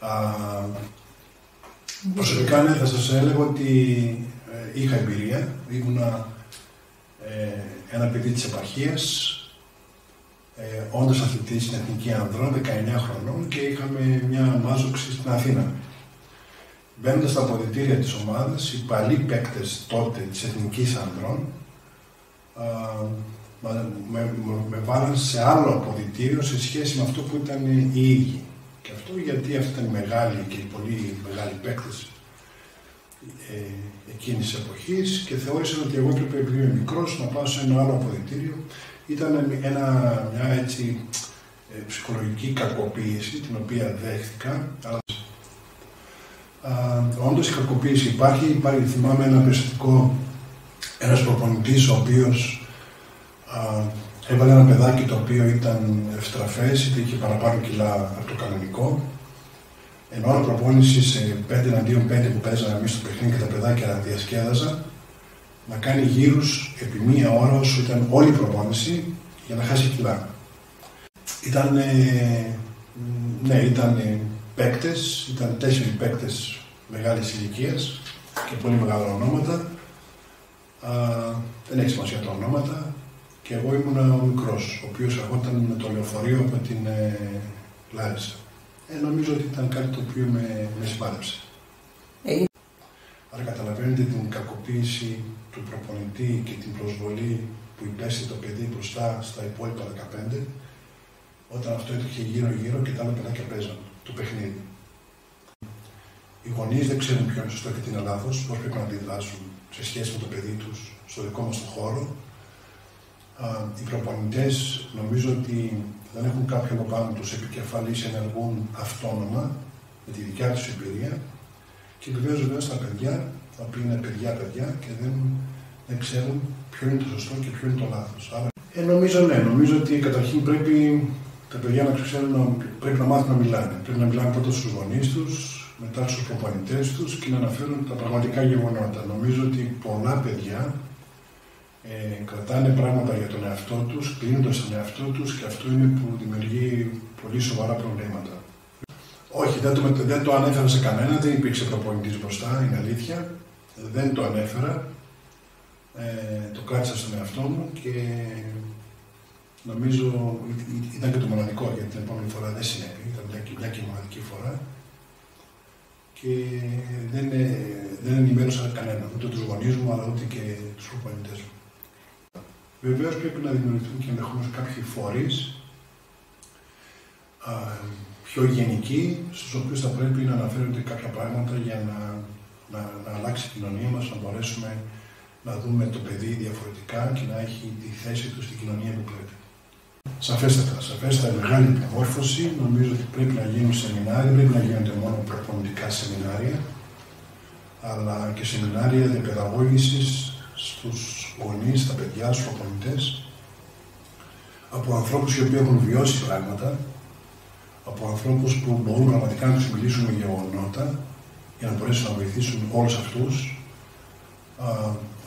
Α, προσωπικά ναι, θα σας έλεγα ότι ε, είχα εμπειρία. Ήμουνα ε, ένα παιδί της επαρχίας, ε, όντως αθλητής στην Εθνική Ανδρών, 19 χρονών και είχαμε μια μάζοξη στην Αθήνα. Μπαίνοντας στα αποδητήρια της ομάδας, οι παλιοί παίκτες τότε της Εθνικής Ανδρών με, με, με βάλαν σε άλλο αποδητήριο σε σχέση με αυτό που ήταν οι ίδιοι. Και αυτό γιατί αυτοί ήταν μεγάλοι και πολύ μεγάλοι παίκτες ε, εκείνης της εποχής και θεώρησαν ότι εγώ έπρεπε επειδή είμαι μικρός να πάω σε ένα άλλο αποδητήριο. Ήταν ένα, μια έτσι ε, ψυχολογική κακοποίηση την οποία δέχτηκα. Αλλά όντως η κακοποίηση υπάρχει. Υπάρχει, θυμάμαι ένα περιστατικό, ένας προπονητής ο οποίος έβαλε ένα παιδάκι το οποίο ήταν ευστραφέ, είτε είχε παραπάνω κιλά από το κανονικό Εν ώρα προπόνησης σε 5 εναντίον 5 που παίζαμε εμείς στο παιχνίδι και τα παιδάκια διασκέδαζαν, να κάνει γύρους επί μία ώρα όσο ήταν όλη η προπόνηση για να χάσει κιλά. Ήταν, ναι, ήταν παίκτες, ήταν τέσσερις παίκτες μεγάλης ηλικίας και πολύ μεγάλα ονόματα. Α, δεν έχει σημασία τα ονόματα. Και εγώ ήμουν ο μικρός, ο οποίος ερχόταν με το λεωφορείο από την ε, Λάρισα ε, νομίζω ότι ήταν κάτι το οποίο με, με συμπάρεψε. Ε. Άρα καταλαβαίνετε την κακοποίηση του προπονητή και την προσβολή που υπέστη το παιδί μπροστά στα υπόλοιπα 15, όταν αυτό έτρεχε γύρω-γύρω και τα άλλα παιδάκια παίζαν το παιχνίδι. Οι γονείς δεν ξέρουν ποιο είναι σωστό και τι είναι λάθος, πώς πρέπει να αντιδράσουν σε σχέση με το παιδί τους στο δικό μας χώρο. Οι προπονητές νομίζω ότι δεν έχουν κάποιον πάνω τους επικεφαλής ενεργούν αυτόνομα με τη δικιά τους εμπειρία και βεβαίως βέβαια στα παιδιά, τα οποία είναι παιδιά-παιδιά και δεν, δεν ξέρουν ποιο είναι το σωστό και ποιο είναι το λάθος. Άρα, ε, νομίζω ναι, νομίζω ότι καταρχήν πρέπει τα παιδιά να ξέρουν, πρέπει να μάθουν να μιλάνε. Πρέπει να μιλάνε πρώτα στους γονείς τους, μετά στους προπονητές τους και να αναφέρουν τα πραγματικά γεγονότα. Νομίζω ότι πολλά παιδιά ε, κρατάνε πράγματα για τον εαυτό τους, κλείνοντας τον εαυτό τους και αυτό είναι που δημιουργεί πολύ σοβαρά προβλήματα. Όχι, δεν το, δεν το ανέφερα σε κανένα, δεν υπήρξε προπονητής μπροστά, είναι αλήθεια. Δεν το ανέφερα. Ε, το κράτησα στον εαυτό μου και νομίζω ήταν και το μοναδικό γιατί την επόμενη φορά δεν συνέβη, ήταν μια, μια και μοναδική φορά. Και δεν, δεν ενημέρωσα κανέναν, ούτε τους γονείς μου, αλλά ούτε και τους προπονητές μου. Βεβαίως πρέπει να δημιουργηθούν και ενδεχομένως κάποιοι φορείς πιο γενικοί, στους οποίους θα πρέπει να αναφέρονται κάποια πράγματα για να, να, να αλλάξει η κοινωνία μας, να μπορέσουμε να δούμε το παιδί διαφορετικά και να έχει τη θέση του στην κοινωνία που πρέπει. Σαφέστατα, σαφέστατα μεγάλη μεταμόρφωση. Νομίζω ότι πρέπει να γίνουν σεμινάρια, πρέπει να γίνονται μόνο προπονητικά σεμινάρια, αλλά και σεμινάρια διαπαιδαγώγησης στους γονείς, στα παιδιά, στους προπονητές, από ανθρώπους οι οποίοι έχουν βιώσει πράγματα, από ανθρώπους που μπορούν πραγματικά να τους μιλήσουν με γεγονότα για να μπορέσουν να βοηθήσουν όλους αυτούς,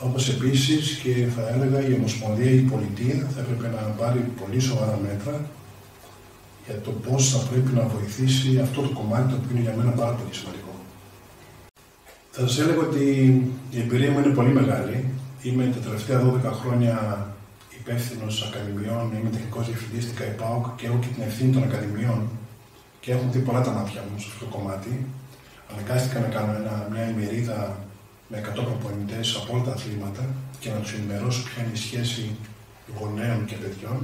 όπως επίσης και θα έλεγα η Ομοσπονδία, η Πολιτεία θα έπρεπε να πάρει πολύ σοβαρά μέτρα για το πώς θα πρέπει να βοηθήσει αυτό το κομμάτι το οποίο είναι για μένα πάρα πολύ σημαντικό. Θα σας έλεγα ότι η εμπειρία μου είναι πολύ μεγάλη. Είμαι τα τελευταία 12 χρόνια υπεύθυνος ακαδημιών, είμαι τεχνικός διευθυντής στην ΚΑΙΠΑΟΚ και έχω και την ευθύνη των ακαδημιών και έχουν δει πολλά τα μάτια μου σε αυτό το κομμάτι. Αναγκάστηκα να κάνω ένα, μια ημερίδα με 100 προπονητές από όλα τα αθλήματα και να τους ενημερώσω ποια είναι η σχέση γονέων και παιδιών.